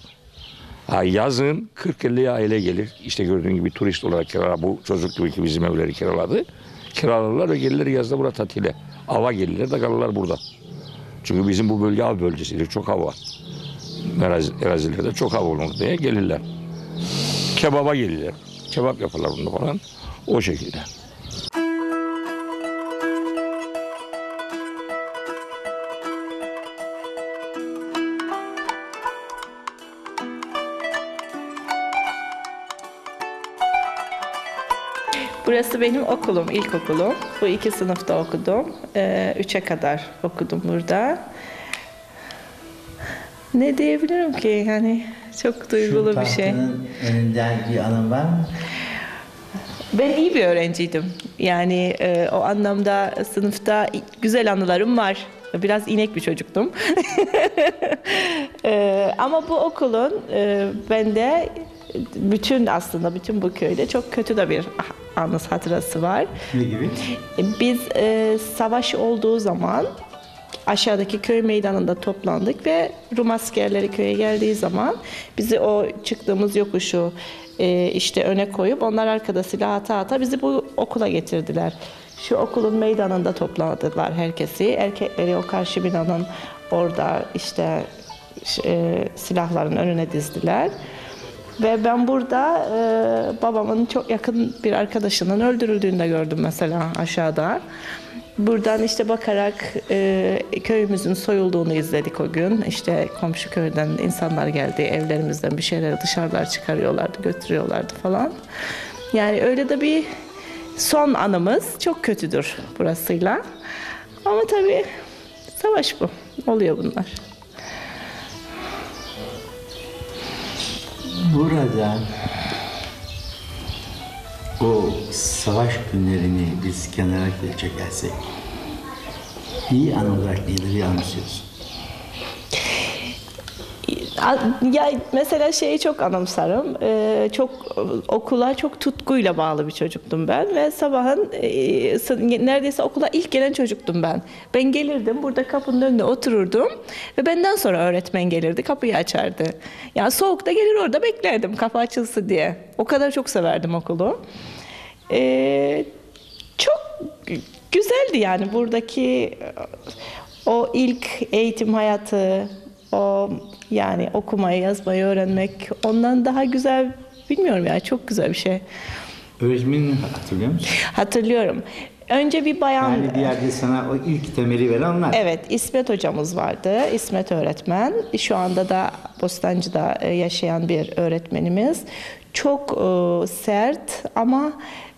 Yazın 40-50 aile gelir. İşte gördüğün gibi turist olarak kirala bu çocuk gibi ki bizim evleri kiraladı. Kiralarlar ve gelirler yazda burada tatile. Ava gelirler de kalırlar burada. Çünkü bizim bu bölge av bölgesidir. Çok av var. Erazi- Erazilerde çok av olmak diye gelirler. Kebaba gelirler. Kebap yaparlar bunu falan. O şekilde. Burası benim okulum, ilkokulum. Bu iki sınıfta okudum. Ee, üçe kadar okudum burada. Ne diyebilirim ki yani çok duygulu Şu bir şey. tahtının önünden bir anım var mı? Ben iyi bir öğrenciydim. Yani e, o anlamda sınıfta güzel anılarım var. Biraz inek bir çocuktum. E, ama bu okulun e, bende bütün aslında bütün bu köyde çok kötü de bir anısı hatırası var. Ne gibi? Biz e, savaş olduğu zaman aşağıdaki köy meydanında toplandık ve Rum askerleri köye geldiği zaman bizi o çıktığımız yokuşu e, işte öne koyup onlar arkada silah ata ata bizi bu okula getirdiler. Şu okulun meydanında topladılar herkesi. Erkekleri o karşı binanın orada işte e, silahların önüne dizdiler. Ve ben burada e, babamın çok yakın bir arkadaşının öldürüldüğünü de gördüm mesela aşağıda. Buradan işte bakarak e, köyümüzün soyulduğunu izledik o gün. İşte komşu köyden insanlar geldi, evlerimizden bir şeyleri dışarılar çıkarıyorlardı, götürüyorlardı falan. Yani öyle de bir son anımız çok kötüdür burasıyla. Ama tabii savaş bu. Oluyor bunlar. Burada o savaş günlerini biz kenara çekersek iyi an olarak neleri anımsıyorsun? Ya mesela şeyi çok anımsarım. Ee, çok okula çok tutkuyla bağlı bir çocuktum ben ve sabahın e, neredeyse okula ilk gelen çocuktum ben. Ben gelirdim burada kapının önünde otururdum ve benden sonra öğretmen gelirdi kapıyı açardı. Yani soğukta gelir orada beklerdim kapı açılsın diye. O kadar çok severdim okulu. Ee, çok güzeldi yani buradaki o ilk eğitim hayatı, o yani okumayı, yazmayı öğrenmek ondan daha güzel bilmiyorum yani çok güzel bir şey. Öğretmenini hatırlıyor musun? Hatırlıyorum. Önce bir bayan Yani bir yerde sana o ilk temeli veren onlar. Evet, İsmet hocamız vardı. İsmet öğretmen. Şu anda da Bostancı'da e, yaşayan bir öğretmenimiz. Çok e, sert ama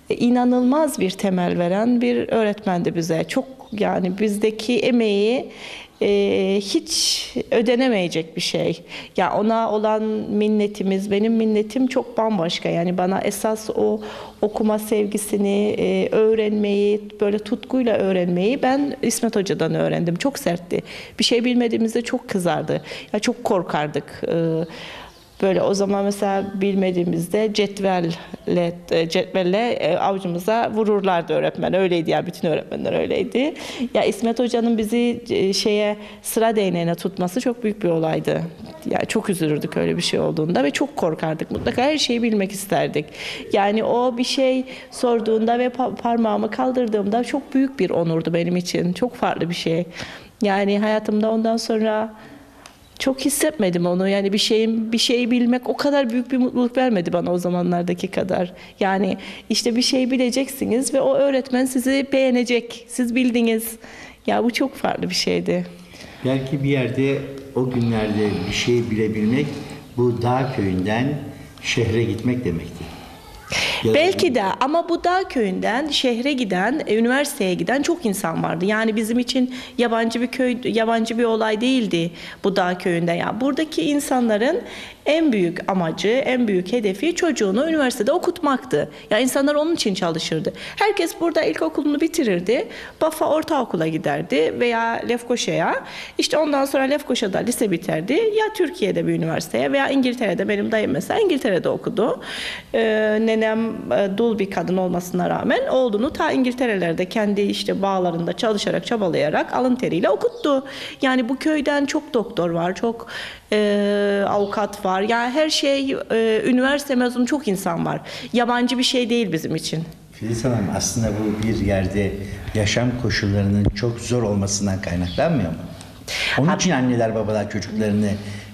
inanılmaz bir temel veren bir öğretmendi bize. Çok yani bizdeki emeği e, hiç ödenemeyecek bir şey. Ya ona olan minnetimiz, benim minnetim çok bambaşka. Yani bana esas o okuma sevgisini, e, öğrenmeyi, böyle tutkuyla öğrenmeyi ben İsmet Hoca'dan öğrendim. Çok sertti. Bir şey bilmediğimizde çok kızardı. Ya çok korkardık. E, Böyle o zaman mesela bilmediğimizde cetvelle e, cetvelle e, avcımıza vururlardı öğretmen. Öyleydi ya bütün öğretmenler öyleydi. Ya İsmet Hoca'nın bizi e, şeye sıra değneğine tutması çok büyük bir olaydı. Ya çok üzülürdük öyle bir şey olduğunda ve çok korkardık. Mutlaka her şeyi bilmek isterdik. Yani o bir şey sorduğunda ve pa- parmağımı kaldırdığımda çok büyük bir onurdu benim için. Çok farklı bir şey. Yani hayatımda ondan sonra çok hissetmedim onu. Yani bir şeyin bir şeyi bilmek o kadar büyük bir mutluluk vermedi bana o zamanlardaki kadar. Yani işte bir şey bileceksiniz ve o öğretmen sizi beğenecek. Siz bildiniz. Ya bu çok farklı bir şeydi. Belki bir yerde o günlerde bir şey bilebilmek bu dağ köyünden şehre gitmek demekti. Ya Belki de ama bu dağ köyünden şehre giden, e, üniversiteye giden çok insan vardı. Yani bizim için yabancı bir köy, yabancı bir olay değildi bu dağ köyünde. Yani buradaki insanların en büyük amacı, en büyük hedefi çocuğunu üniversitede okutmaktı. Ya insanlar onun için çalışırdı. Herkes burada ilkokulunu bitirirdi. Bafa ortaokula giderdi veya Lefkoşa'ya. İşte ondan sonra Lefkoşa'da lise biterdi. Ya Türkiye'de bir üniversiteye veya İngiltere'de benim dayım mesela İngiltere'de okudu. Ee, nenem e, dul bir kadın olmasına rağmen oğlunu ta İngiltere'lerde kendi işte bağlarında çalışarak çabalayarak alın teriyle okuttu. Yani bu köyden çok doktor var, çok e, avukat var. Yani her şey e, üniversite mezunu çok insan var. Yabancı bir şey değil bizim için. Filiz Hanım aslında bu bir yerde yaşam koşullarının çok zor olmasından kaynaklanmıyor mu? Onun için anneler babalar çocuklarını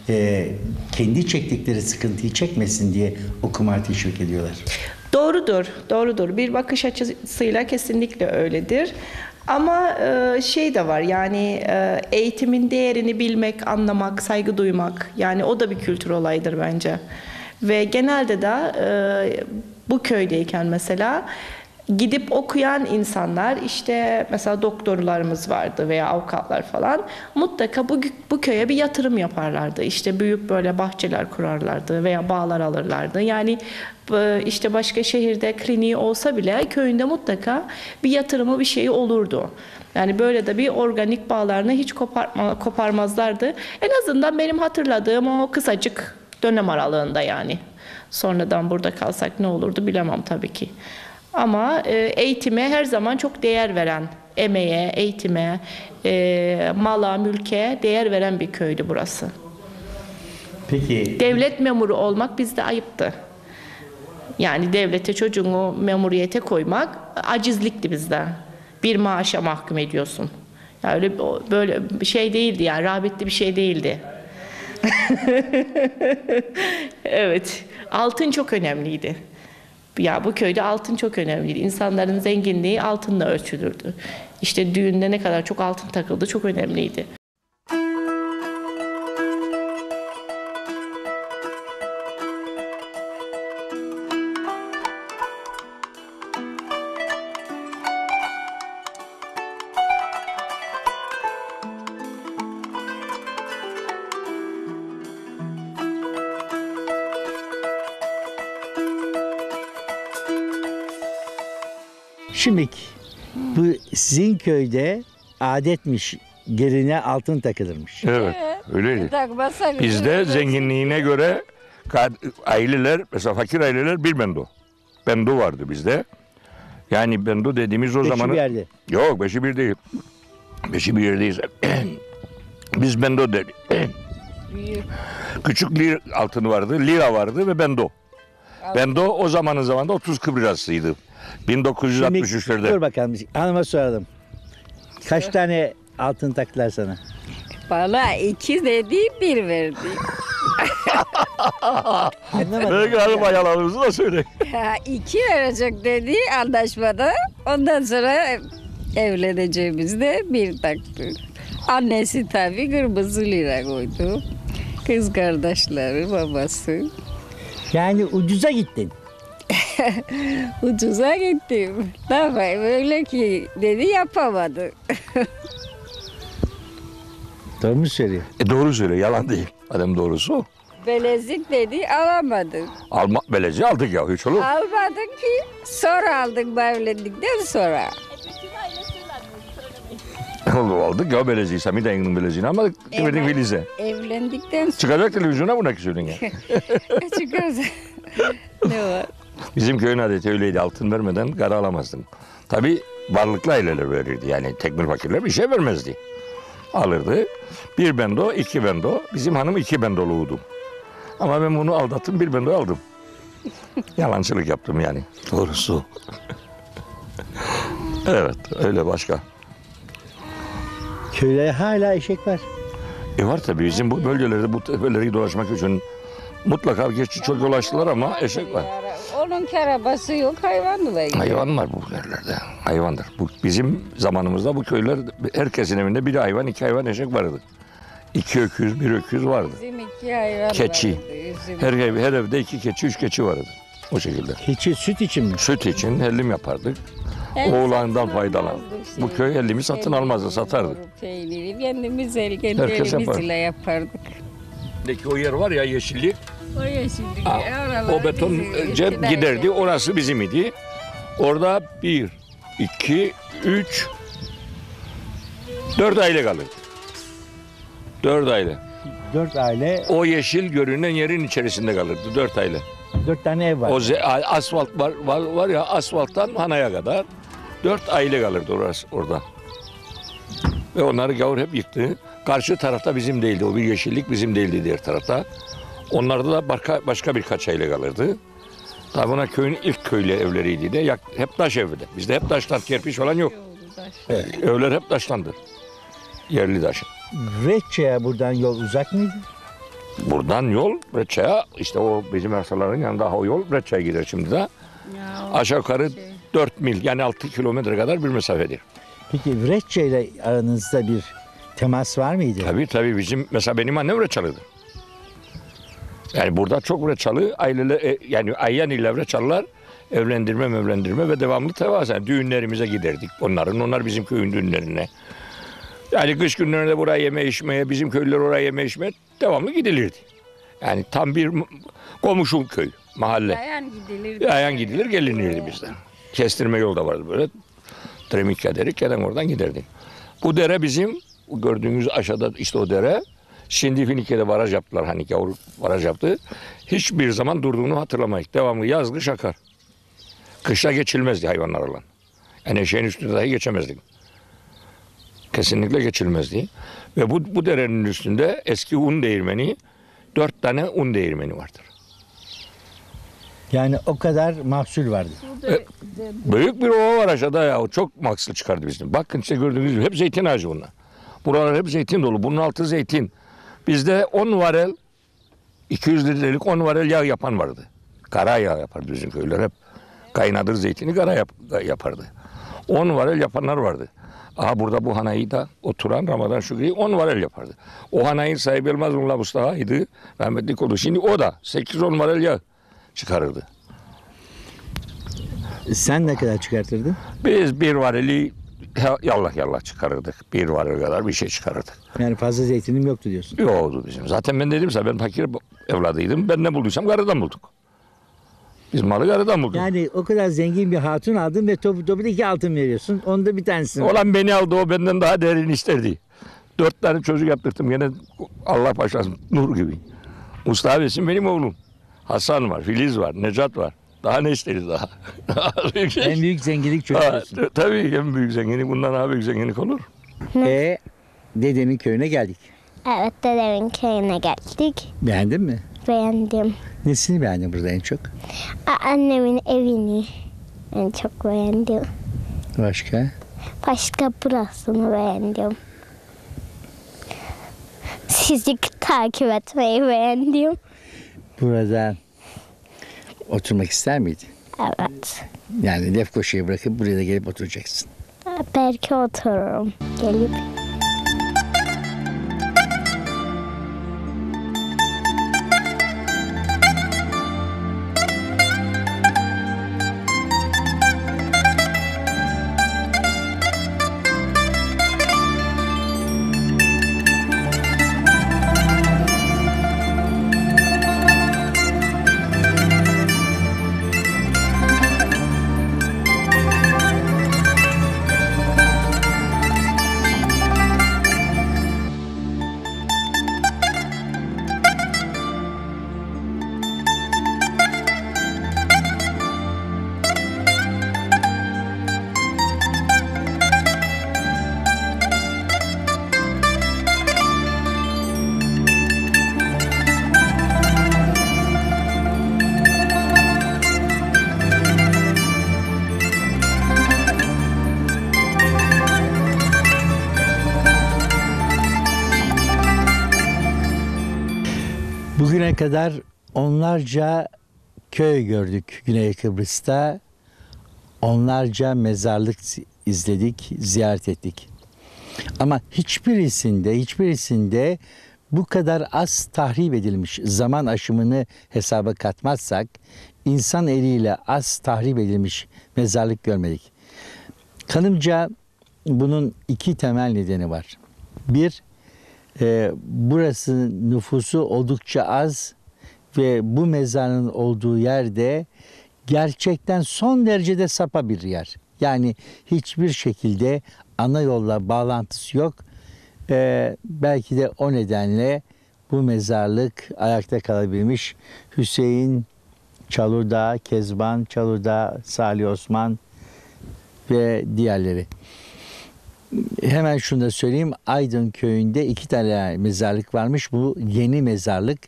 e, kendi çektikleri sıkıntıyı çekmesin diye okumaya teşvik ediyorlar. Doğrudur, doğrudur. Bir bakış açısıyla kesinlikle öyledir. Ama e, şey de var yani e, eğitimin değerini bilmek, anlamak, saygı duymak yani o da bir kültür olayıdır bence. Ve genelde de e, bu köydeyken mesela gidip okuyan insanlar işte mesela doktorlarımız vardı veya avukatlar falan mutlaka bu, bu köye bir yatırım yaparlardı. İşte büyük böyle bahçeler kurarlardı veya bağlar alırlardı. Yani e, işte başka şehirde kliniği olsa bile köyünde mutlaka bir yatırımı bir şeyi olurdu. Yani böyle de bir organik bağlarını hiç koparma, koparmazlardı. En azından benim hatırladığım o kısacık dönem aralığında yani. Sonradan burada kalsak ne olurdu bilemem tabii ki. Ama e, eğitime her zaman çok değer veren, emeğe, eğitime, e, mala, mülke değer veren bir köydü burası. Peki Devlet memuru olmak bizde ayıptı. Yani devlete çocuğunu memuriyete koymak acizlikti bizde. Bir maaşa mahkum ediyorsun. Yani öyle böyle bir şey değildi yani rağbetli bir şey değildi. evet. Altın çok önemliydi. Ya bu köyde altın çok önemliydi. İnsanların zenginliği altınla ölçülürdü. İşte düğünde ne kadar çok altın takıldı çok önemliydi. Şimdi bu sizin köyde adetmiş geline altın takılırmış. Evet, öyleydi. Takmasak Bizde zenginliğine göre kad- aileler, mesela fakir aileler bir bendo. Bendo vardı bizde. Yani bendo dediğimiz o Beşi zaman... bir yerde. Yok beşi bir değil. Beşi bir yerdeyiz. Biz bendo dedik. Küçük lir altın vardı, lira vardı ve bendo. Ben de o, o zamanın zamanında 30 Kıbrıslıydı. Şimdi 1963'lerde. dur bakalım hanıma soralım. Kaç tane altın taktılar sana? Bana iki dedi bir verdi. Belki hanım ayalarınızı da söyle. Ha, iki verecek dedi anlaşmada. Ondan sonra evleneceğimizde bir taktı. Annesi tabii kırmızı lira koydu. Kız kardeşleri, babası. Yani ucuza gittin. Ucuza gittim. Ne yapayım öyle ki dedi yapamadı. Doğru mu söylüyor? E doğru söyle yalan değil. Madem doğrusu o. Belezik dedi alamadı. Alma, beleci aldık ya hiç olur. Almadık ki sonra aldık evlendikten sonra. Oldu aldık ya beleciyi. Sami dayının beleciğini almadık. Evet. Verdik Filiz'e. Evlendikten sonra Çıkacak televizyona buna ki söyleyin ya. çıkarsa ne var? Bizim köyün adeti öyleydi. Altın vermeden kara alamazdın. Tabi varlıklı aileler verirdi. Yani tekmil fakirler bir şey vermezdi. Alırdı. Bir bendo, iki bendo. Bizim hanım iki bendoluydu. Ama ben bunu aldattım, bir bendo aldım. Yalancılık yaptım yani. Doğrusu. evet, öyle başka. Köyde hala eşek var. E var tabii bizim bu bölgelerde bu tepeleri dolaşmak için mutlaka geçici çok yol açtılar ama eşek var. Onun arabası yok hayvan dolayı. Hayvan var bu yerlerde. Hayvandır. Bu bizim zamanımızda bu köyler herkesin evinde bir hayvan, iki hayvan eşek vardı. İki öküz, bir öküz vardı. Bizim iki hayvan Keçi. vardı, üzüm. Her ev, her evde iki keçi, üç keçi vardı. O şekilde. Keçi süt için mi? Süt için hellim yapardık. Hem Oğlandan faydalan. Bu köy hellimi satın almazdı, satardı. Peyniri kendimiz el kendi Herkes elimizle yapardık. Peki o yer var ya yeşillik. O yeşillik. Ha, oralar O beton bizim cep giderdi. yer. Orası bizim idi. Orada bir, iki, üç, dört aile kalırdı. Dört aile. Dört aile, O yeşil görünen yerin içerisinde kalırdı. Dört aile. dört tane ev var. O ze- asfalt var, var, var ya asfalttan hanaya kadar dört aile kalırdı orası orada. Ve onları gavur hep yıktı. Karşı tarafta bizim değildi. O bir yeşillik bizim değildi diğer tarafta. Onlarda da başka, başka birkaç aile kalırdı. Tabi buna köyün ilk köylü evleriydi de yak- hep taş evde. Bizde hep taştan kerpiç falan yok. Evler hep taştandır. Yerli taş. Reçe'ye buradan yol uzak mıydı? Buradan yol Reça'ya işte o bizim arsaların yanında o yol Reça'ya gider şimdi de. Aşağı yukarı şey. 4 mil yani 6 kilometre kadar bir mesafedir. Peki Reçe ile aranızda bir temas var mıydı? Tabii tabii bizim mesela benim annem Reçalı'dır. Yani burada çok Reçalı aileler e, yani Ayyan ile Reçalılar evlendirme evlendirme ve devamlı tevazen düğünlerimize giderdik onların. Onlar bizim köyün düğünlerine. Yani kış günlerinde buraya yeme içmeye, bizim köylüler oraya yeme içmeye devamlı gidilirdi. Yani tam bir m- komşu köy, mahalle. Yayan gidilir. Yayan gidilir gelinirdi bizden. Kestirme yol da vardı böyle. Tremikya deri gelen oradan giderdik. Bu dere bizim gördüğünüz aşağıda işte o dere. Şimdi Finike'de baraj yaptılar hani gavur baraj yaptı. Hiçbir zaman durduğunu hatırlamayız. Devamlı yaz kış akar. Kışta geçilmezdi hayvanlarla. Yani eşeğin üstünde dahi geçemezdik. Kesinlikle geçilmezdi. Ve bu, bu derenin üstünde eski un değirmeni, dört tane un değirmeni vardır. Yani o kadar mahsul vardı. Büyük bir ova var aşağıda ya. O çok maksıl çıkardı bizim. Bakın işte gördüğünüz gibi hep zeytin ağacı bunlar. Buralar hep zeytin dolu. Bunun altı zeytin. Bizde 10 varel 200 litrelik 10 varel yağ yapan vardı. Kara yağ yapardı bizim köyler hep. Kaynadır zeytini kara yap, yapardı. 10 varel yapanlar vardı. Aha burada bu hanayı da oturan Ramazan Şükrü 10 varel yapardı. O hanayın sahibi Elmaz Mullah Mustafa'ydı. Rahmetlik oldu. Şimdi o da 8-10 varel yağ çıkarırdı. Sen ne kadar çıkartırdın? Biz bir varili ya- yallah yallah çıkarırdık. Bir varil kadar bir şey çıkarırdık. Yani fazla zeytinim yoktu diyorsun. Yoktu bizim. Zaten ben dedim sana ben fakir evladıydım. Ben ne bulduysam karıdan bulduk. Biz malı karıdan bulduk. Yani o kadar zengin bir hatun aldın ve topu topu da iki altın veriyorsun. Onda bir tanesini. Olan beni aldı o benden daha değerini isterdi. Dört tane çocuk yaptırdım gene Allah başlasın nur gibi. Mustafa benim oğlum. Hasan var, Filiz var, Necat var. Daha ne isteriz daha? En büyük zenginlik Ha, tabii en büyük zenginlik bundan daha büyük zenginlik olur. E dedemin köyüne geldik. Evet dedemin köyüne geldik. Beğendin mi? Beğendim. Nesini beğendin burada en çok? A- Annemin evini en çok beğendim. Başka? Başka burasını beğendim. Sizi takip etmeyi beğendim. Burada oturmak ister miydin? Evet. Yani Lefkoşa'yı bırakıp buraya da gelip oturacaksın. Belki otururum gelip. Bugüne kadar onlarca köy gördük Güney Kıbrıs'ta. Onlarca mezarlık izledik, ziyaret ettik. Ama hiçbirisinde, hiçbirisinde bu kadar az tahrip edilmiş zaman aşımını hesaba katmazsak insan eliyle az tahrip edilmiş mezarlık görmedik. Kanımca bunun iki temel nedeni var. Bir, e, burası nüfusu oldukça az ve bu mezarın olduğu yerde gerçekten son derecede sapa bir yer. Yani hiçbir şekilde ana yolla bağlantısı yok. E, belki de o nedenle bu mezarlık ayakta kalabilmiş. Hüseyin Çalurdağ, Kezban Çalurdağ, Salih Osman ve diğerleri. Hemen şunu da söyleyeyim. Aydın köyünde iki tane mezarlık varmış. Bu yeni mezarlık.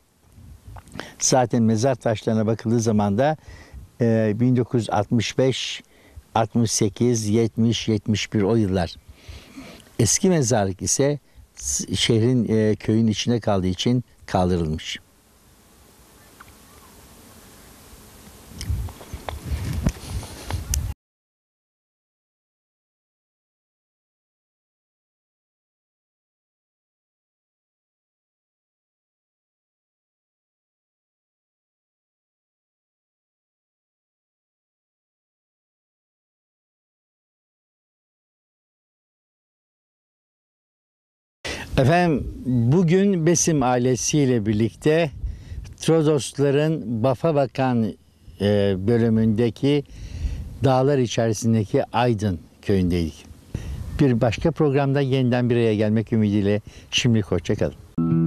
Zaten mezar taşlarına bakıldığı zaman da e, 1965, 68, 70, 71 o yıllar. Eski mezarlık ise şehrin e, köyün içinde kaldığı için kaldırılmış. Efendim bugün Besim ailesiyle birlikte Trodosların Bafa Bakan e, bölümündeki dağlar içerisindeki Aydın köyündeydik. Bir başka programda yeniden bir araya gelmek ümidiyle şimdilik hoşçakalın.